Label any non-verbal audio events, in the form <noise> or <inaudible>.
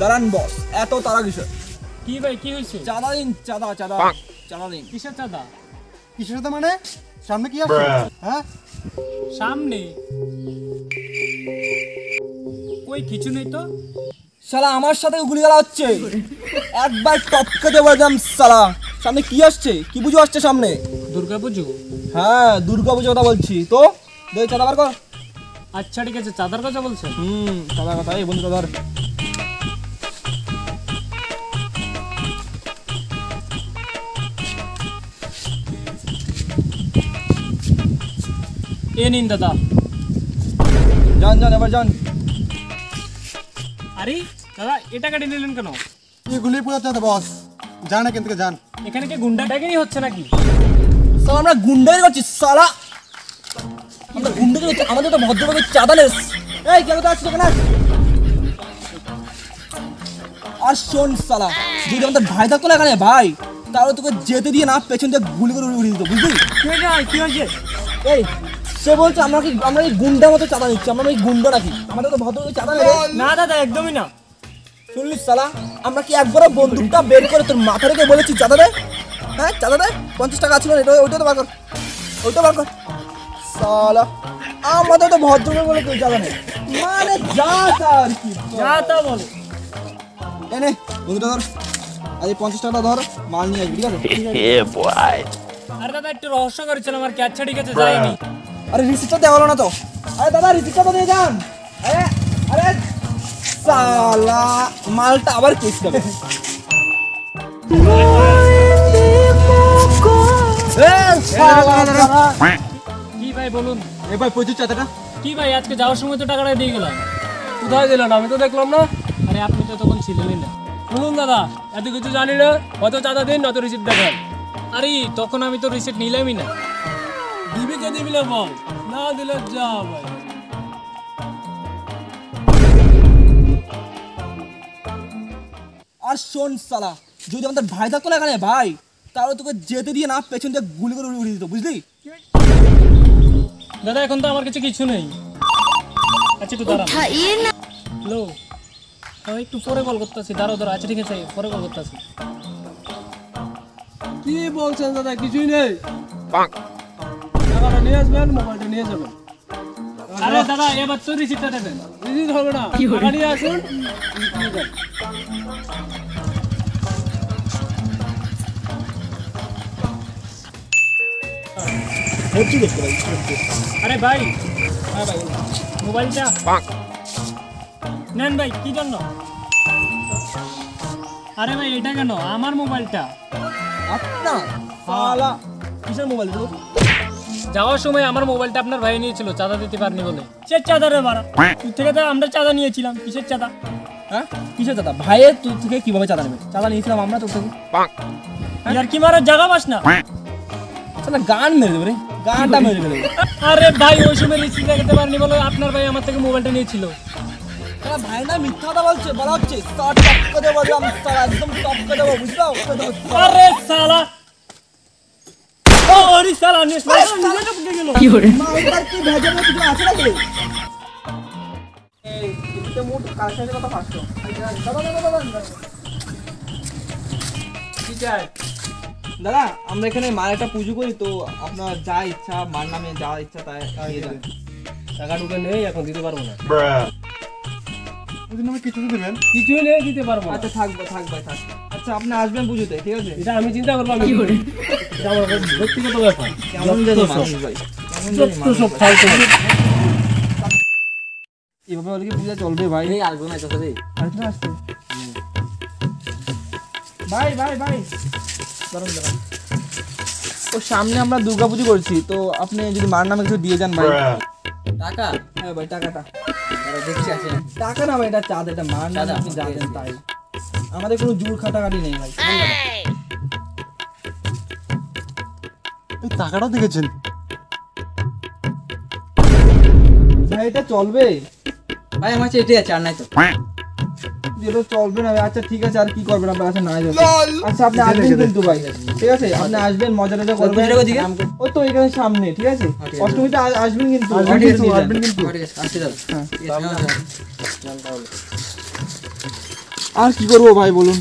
দাঁড়ান বস এত তারা কিসের? কি ভাই কি হয়েছে? চাঁদা দিন চাঁদা চাঁদা চাঁদা দিন কিসের চাঁদা? কিসের সাথে মানে? সামনে কি আছে? হ্যাঁ? সামনে? ওই কিছু নেই তো? শালা আমার সাথে গুলি গালা হচ্ছে। একবার টপকে দেবো একদম শালা। সামনে কি আসছে? কি পুজো আসছে সামনে? দুর্গা পুজো? হ্যাঁ দুর্গা পুজো কথা বলছি। তো? দেখ চাঁদা বার কর আচ্ছা ঠিক আছে চাঁদার কথা বলছে? হুম চাঁদা কথা এই বন্ধু ধর। এ নিন দাদা। যান যান এবার যান। আরে দাদা এটা কাটি নিলেন কেন? এই গুলি পোড়াতে বস। যান এখান থেকে যান এখানে কি গুন্ডা হচ্ছে নাকি? শালা আমরা গুন্ডাই করছি শালা আমরা গুন্ডাই করছি আমাদের তো ভদ্রভাবে চাঁদা নেস এই কেন তো আসছিস ওখানে আস। আর শোন শালা যদি আমাদের ভাই থাকতো না এখানে ভাই তাহলে তোকে যেতে দিয়ে না পেছন দিয়ে গুলি করে উড়িয়ে দিত বুঝলি? কি হয়েছে কি হয়েছে? এই সে বলছে আমরা কি আমরা কি গুন্ডার মতো চাঁদা নিচ্ছি আমরা কি গুন্ডা নাকি? আমাদের তো ভদ্রভাবে চাঁদা নেবে না দাদা একদমই না। শুনলি শালা? আমরা কি একবারও বন্দুকটা বের করে তোর মাথা রেখে বলেছি চাঁদা দে হ্যাঁ চাঁদা দে পঞ্চাশ টাকা ছিল এটা ওইটা তো বার কর। ওইটা বার কর। শালা আমাদের তো ভদ্রকে বলে কেউ চাঁদা নেই। মানে যা তা আর কি। যা তা বলো। এনে বন্ধুটা ধর। আজ এই পঞ্চাশ টাকা ধর মাল নিয়ে আসবি ঠিক আছে? <laughs> আরে দাদা একটু রহস্য করেছিলাম আমার ক্যাচটা ঠিক আছে যায়নি। আরে রিসিপ্টটা দেওয়া হলো না তো। আরে দাদা রিসিপ্টটা তো দিয়ে যান। আরে আরে সালা মালটা আবার কেস কি ভাই বলুন? কি ভাই আজকে যাওয়ার সময় তো টাকাটা দিয়ে গেলাম। কোথায় দিলেন আমি তো দেখলাম না। আরে আপনি তো তখন ছিলেনই না। শুনুন দাদা এত কিছু জানি না হয়তো চাঁদা দিন নয়তো রিসিপ্ট দেখান। আরে তখন আমি তো রিসিপ্ট নিলামই না। দিবি কে দিবি না বল। না দিলে যা ভাই। আর শোন সালা যদি আমাদের ভাই থাকতো না এখানে ভাই তাহলে তোকে যেতে দিয়ে না পেছন দিয়ে গুলি করে উড়িয়ে দিত বুঝলি? দাদা এখন তো আমার কাছে কিছু নেই। আচ্ছা একটু দাঁড়ান। হ্যালো? আমি একটু পরে কল করতেছি। দাঁড়াও দাঁড়াও আচ্ছা ঠিক আছে পরে কল করতেছি। কি বলছেন দাদা কিছুই নেই? টাকাটা নিয়ে আসবেন মোবাইলটা নিয়ে যাবেন। আরে দাদা এবার তো রিসিপ্টটা দেবেন। রিসিপ্ট হবে না। টাকা নিয়ে আসুন নিয়ে যান। আরে ভাই হ্যাঁ ভাই মোবাইলটা। নেন ভাই কি জন্য? আরে ভাই এটা কেন? আমার মোবাইলটা। আপনার? সালা কিসের মোবাইল তো যাওয়ার সময় আমার মোবাইলটা আপনার ভাই নিয়েছিল চাঁদা দিতে পারেনি বলে। সে চাঁদা রে বাড়া? তুই থেকে তো আমরা চাঁদা নিয়েছিলাম কিসের চাঁদা? হ্যাঁ? কিসের চাঁদা? ভাইয়ের তোর থেকে কীভাবে চাঁদা নেবে? চাঁদা নিয়েছিলাম আমরা তোর থেকে। আর কি মারার জায়গা পাস না? সালা গান মেরে দেবে রে। গানটা মেরে দেবে। আরে ভাই ওই সময় রিসিভ দেখাতে পারেনি বলে আপনার ভাই আমার থেকে মোবাইলটা নিয়েছিল। ভাই না মিথ্যা কথা বলছে বলা হচ্ছে সার টপকে দেবো একদম সালা একদম টপকে দেবো বুঝলো? আরে সালা আরে সালা নিস নিজে টপকে গেল মালটার কি ভেজাল কিছু আছে নাকি? এই এদিকে মোট কালেকশনের কথা ফাস্ট দাদা দাদা দাদা। কি চাই? দাদা আমরা এখানে মার একটা পুজো করি তো আপনার যা ইচ্ছা মার নামে যা ইচ্ছা তাই টাকা ঢুকে নেই এখন দিতে পারব না। ওই জন্য আমি কিছু দেবেন। কিছুই নেই দিতে পারব আচ্ছা থাকবে থাকবে থাক আচ্ছা আপনি আসবেন পুজোতে ঠিক আছে? এটা আমি চিন্তা করব আমি এটা আমার ব্যক্তিগত ব্যাপার। কেমন জানি মানুষ ভাই কেমন সব ফালতু এভাবে হলে কি পূজা চলবে ভাই? এই আসব না ভাই ভাই ভাই। দাঁড়ান দাঁড়ান ও সামনে আমরা দুর্গা পুজো করছি তো আপনি যদি মার নামে কিছু দিয়ে যান ভাই। টাকা? হ্যাঁ ভাই টাকাটা। দেখছি আছে। টাকা না ভাই এটা চাঁদ এটা মার নামে আপনি যা দেন তাই। আমাদের কোনো জোর খাটাখাটি নেই ভাই। টাকাটা দেখেছেন? ভাই এটা চলবে। ভাই আমার কাছে এটাই আছে আর নাই তো। এটা চলবে না। আচ্ছা ঠিক আছে আর কি করবেন? আপনার কাছে না যাবে আচ্ছা আপনি আসবেন কিন্তু ভাই। ঠিক আছে আপনি আসবেন মজা টজা করবেন। ও তো এখানে সামনে ঠিক আছে? ঠিক অষ্টমীতে আসবেন কিন্তু। আসবেন কিন্তু, হ্যাঁ। হ্যাঁ, হ্যাঁ। আর কি করব ভাই বলুন?